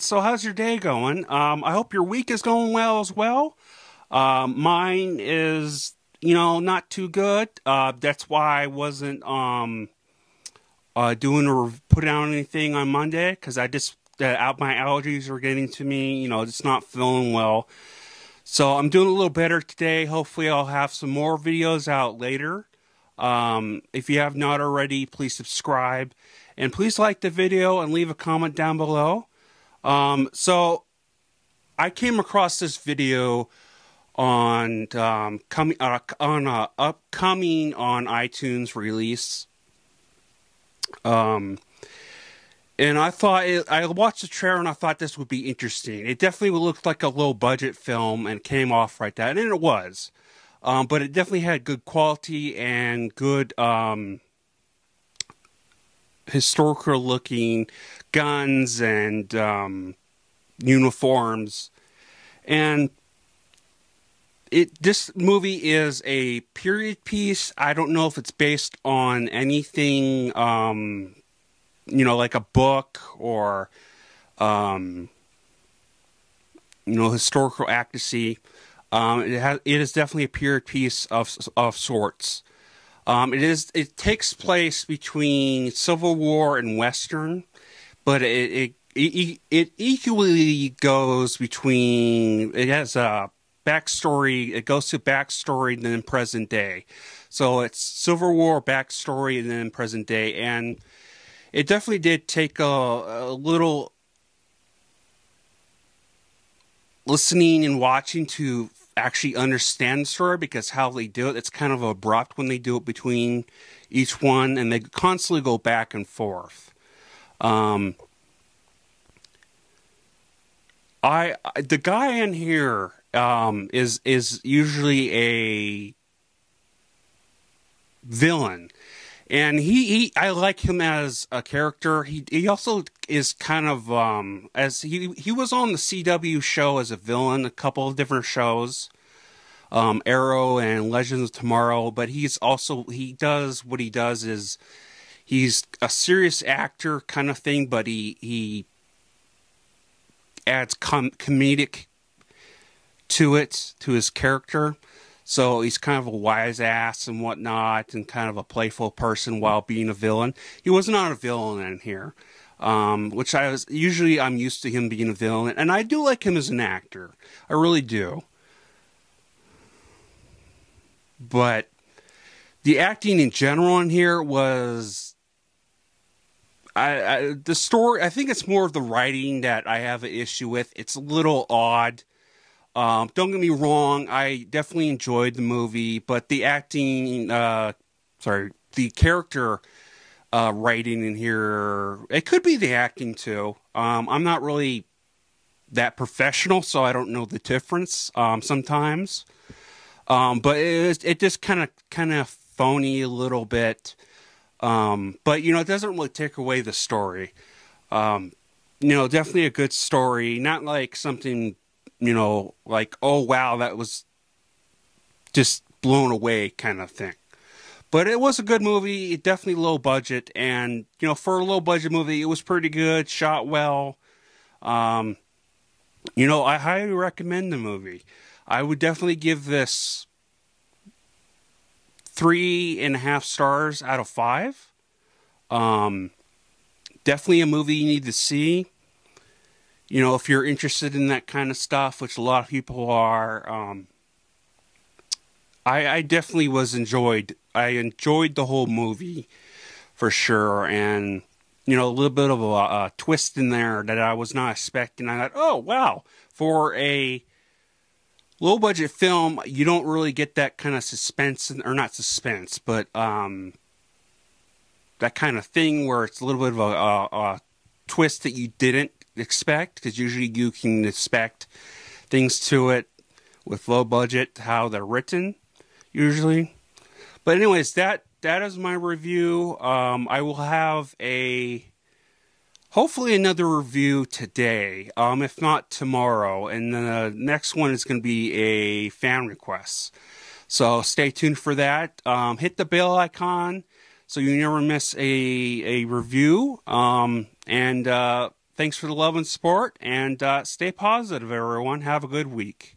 So, how's your day going? Um, I hope your week is going well as well. Um, mine is, you know, not too good. Uh, that's why I wasn't um, uh, doing or putting out anything on Monday because I just uh, my allergies were getting to me. You know, it's not feeling well. So I'm doing a little better today. Hopefully, I'll have some more videos out later. Um, if you have not already, please subscribe and please like the video and leave a comment down below. Um, so I came across this video on um, coming uh, on a upcoming on iTunes release. Um, and I thought it, I watched the trailer and I thought this would be interesting. It definitely looked like a low budget film and came off right that, and it was. Um, but it definitely had good quality and good um, historical looking guns and um, uniforms, and it this movie is a period piece. I don't know if it's based on anything um, you know, like a book or, um, you know, historical accuracy. Um, it has it is definitely a period piece of of sorts. Um, it is it takes place between Civil War and Western, but it it, it, it equally goes between it has a backstory. It goes to backstory and then present day. So it's Civil War backstory and then present day, and it definitely did take a, a little listening and watching to actually understand the story because how they do it, it's kind of abrupt when they do it between each one, and they constantly go back and forth. Um, I the guy in here um, is is usually a villain and he, he I like him as a character. He he also is kind of um as he he was on the CW show as a villain, a couple of different shows, um Arrow and Legends of Tomorrow. But he's also he does what he does is he's a serious actor kind of thing, but he he adds com- comedic to it to his character. So he's kind of a wise ass and whatnot, and kind of a playful person while being a villain. He was not a villain in here, um, which I was usually I'm used to him being a villain, and I do like him as an actor. I really do. But the acting in general in here was I, I, the story. I think it's more of the writing that I have an issue with. It's a little odd. Um, don't get me wrong, I definitely enjoyed the movie, but the acting, uh, sorry, the character uh, writing in here, it could be the acting too. Um, I'm not really that professional, so I don't know the difference um, sometimes. Um, but it, it just kind of kind of phony a little bit. Um, but you know, it doesn't really take away the story. Um, you know, definitely a good story, not like something you know, like, oh wow, that was just blown away kind of thing. But it was a good movie, definitely low budget, and you know, for a low budget movie, it was pretty good, shot well. Um, you know, I highly recommend the movie. I would definitely give this three and a half stars out of five. Um, definitely a movie you need to see you know, if you're interested in that kind of stuff, which a lot of people are, um, I, I definitely was enjoyed. I enjoyed the whole movie for sure, and you know, a little bit of a, a twist in there that I was not expecting. I thought, oh wow, for a low budget film, you don't really get that kind of suspense, or not suspense, but um, that kind of thing where it's a little bit of a, a, a twist that you didn't expect because usually you can expect things to it with low budget how they're written usually. But anyways that that is my review. Um, i will have a hopefully another review today um, if not tomorrow. And the next one is going to be a fan request. So stay tuned for that. Um, hit the bell icon so you never miss a a review. Um, and uh, Thanks for the love and support, and uh, stay positive, everyone. Have a good week.